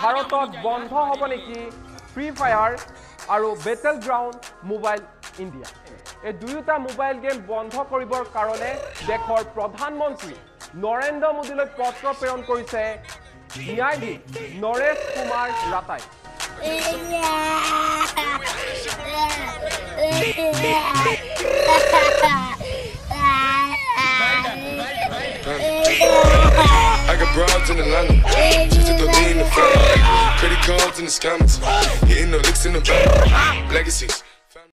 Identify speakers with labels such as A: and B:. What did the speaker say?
A: ভাৰতত বন্ধ হ'ব নেকি? ফ্ৰী ফায়াৰ আৰু বেটেল গ্ৰাউণ্ড মোবাইল ইণ্ডিয়া এই দুয়োটা মোবাইল গেম বন্ধ কৰিবৰ কাৰণে দেশৰ প্ৰধানমন্ত্ৰী নৰেন্দ্ৰ মোদীলৈ পত্ৰ প্ৰেৰণ কৰিছে ন্যায়াধীশ Naresh Kumar ৰাতাই।
B: I got broads in Atlanta. in the comments. Hitting the licks in the back. Legacies.